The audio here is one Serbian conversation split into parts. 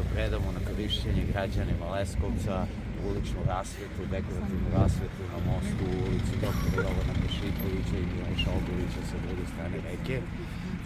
da predamo na korišćenje građanima Leskovca uličnu rasvetu, dekorativnu rasvetu na mostu u ulici dr. Jovana Pešikovića i Miloša Ogovića sa druge strane reke.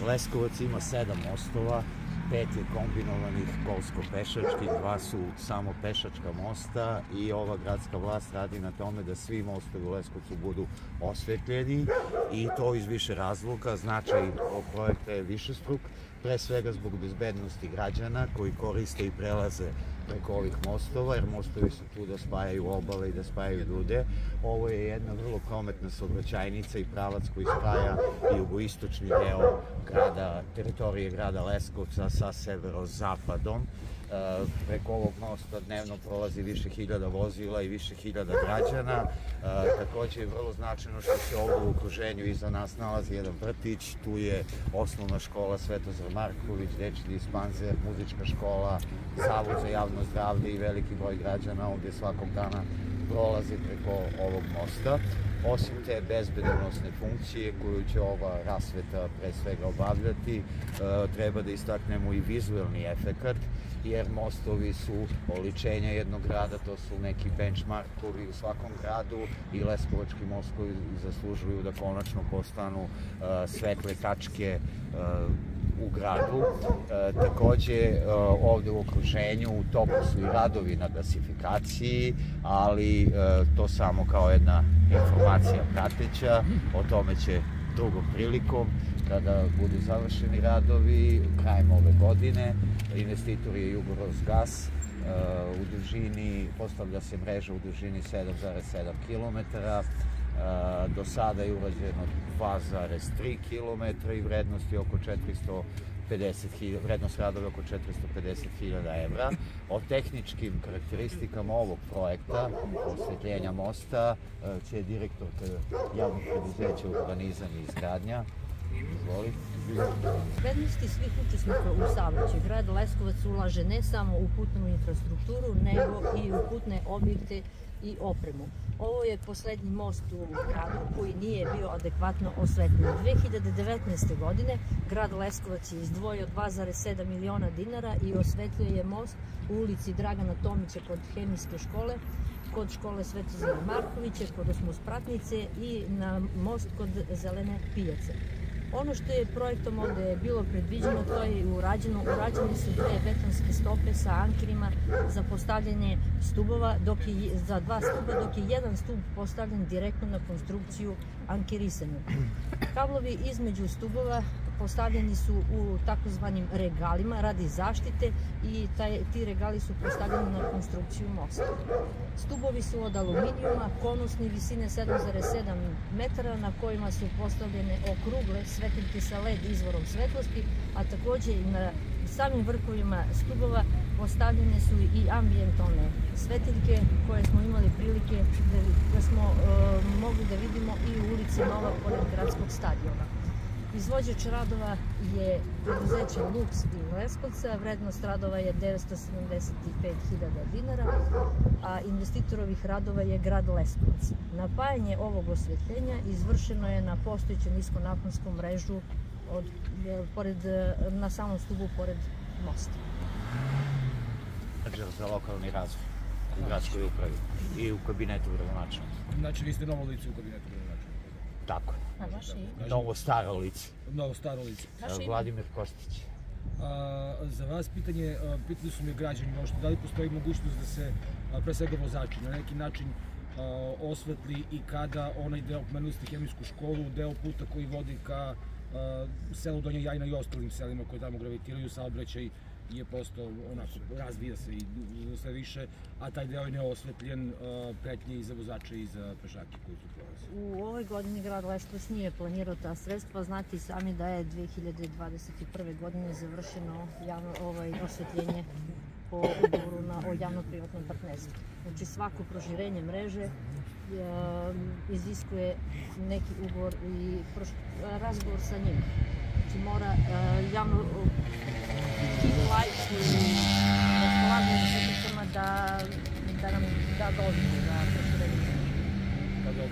Leskovac ima sedam mostova, pet je kombinovanih kolsko-pešačkih, dva su samo pešačka mosta i ova gradska vlast radi na tome da svi mostovi u Leskovcu budu osvetljeni i to iz više razloga. Značaj projekta je više struk, pre svega zbog bezbednosti građana koji koriste i prelaze preko ovih mostova, jer mostovi su tu da spajaju obale i da spajaju ljude. Ovo je jedna vrlo prometna saobraćajnica i pravac koji spaja jugoistočni deo grada, teritorije grada Leskovca sa severozapadom. E, preko ovog mosta dnevno prolazi više hiljada vozila i više hiljada građana. E, takođe je vrlo značajno što se ovde u okruženju iza nas nalazi jedan vrtić, tu je osnovna škola Svetozar Marković, dečji dispanzer, muzička škola, zavod za javno zdravlje i veliki broj građana ovde svakog dana prolazi preko ovog mosta. Osim te bezbedonosne funkcije koju će ova rasveta pre svega obavljati, e, treba da istaknemo i vizuelni efekat, jer mostovi su oličenja jednog grada, to su neki benchmarkovi u svakom gradu i Leskovački mostovi zaslužuju da konačno postanu uh, svetle tačke uh, u gradu. E, takođe, e, ovde u okruženju u toku su i radovi na gasifikaciji, ali e, to samo kao jedna informacija prateća, o tome će drugom prilikom kada budu završeni radovi krajem ove godine. Investitor je Jugoros Gas, u dužini, postavlja se mreža u dužini 7,7 km, do sada je urađeno 2,3 km i vrednost je oko 450 vrednost radova oko 450.000 evra. O tehničkim karakteristikama ovog projekta, osvetljenja mosta, će direktor javnog preduzeća urbanizam i izgradnja Prednosti svih učesnika u saobraćaju. Grad Leskovac ulaže ne samo u putnu infrastrukturu, nego i u putne objekte i opremu. Ovo je poslednji most u gradu koji nije bio adekvatno osvetljen. 2019. godine grad Leskovac je izdvojio 2,7 miliona dinara i osvetlio je most u ulici Dragana Tomića kod hemijske škole, kod škole Svetozara Markovića, kod Osmospratnice i na most kod Zelene pijace. Ono što je projektom ovde bilo predviđeno, to je urađeno. Urađene su dve betonske stope sa ankerima za postavljanje stubova, dok je, za dva stuba, dok je jedan stub postavljen direktno na konstrukciju ankerisanja. Kablovi između stubova postavljeni su u takozvanim regalima radi zaštite i taj, ti regali su postavljeni na konstrukciju mosta. Stubovi su od aluminijuma, konusni visine 7,7 metara na kojima su postavljene okrugle svetiljke sa LED izvorom svetlosti, a takođe i na samim vrhovima stubova postavljene su i ambijentalne svetiljke koje smo imali prilike da, da smo e, mogli da vidimo i u ulici Nova pored gradskog stadiona. Izvođač radova je preduzeće Lux iz Leskovca, vrednost radova je 975.000 dinara, a investitor ovih radova je grad Leskovac. Napajanje ovog osvetljenja izvršeno je na postojeću niskonaponskom mrežu od, pored, na samom stubu pored mosta. Znači za lokalni razvoj u gradskoj upravi i u kabinetu gradonačelnika. Znači vi ste novo lice u kabinetu gradonačelnika? Tako je. A vaše ime? Novo staro lice. Novo staro lice. Vaše ime? Vladimir Kostić. A, za vas pitanje, a, pitali su me građani možda, da li postoji mogućnost da se, a, pre svega vozači, na neki način a, osvetli i kada onaj deo, pomenuli ste hemijsku školu, deo puta koji vodi ka a, selu Donja Jajna i ostalim selima koje tamo gravitiraju, saobraćaj je postao onako, razvija se i sve više, a taj deo je neosvetljen, pretnje i za vozače i za pešake koji su prolazi. U ovoj godini grad Leskovac nije planirao ta sredstva, znate i sami da je 2021. godine završeno javno, ovaj, osvetljenje po ugovoru na, o javno-privatnom partnerstvu. Znači svako proširenje mreže je, iziskuje neki ugovor i proš, razgovor sa njim. Znači mora uh, javno i raspolaganje sa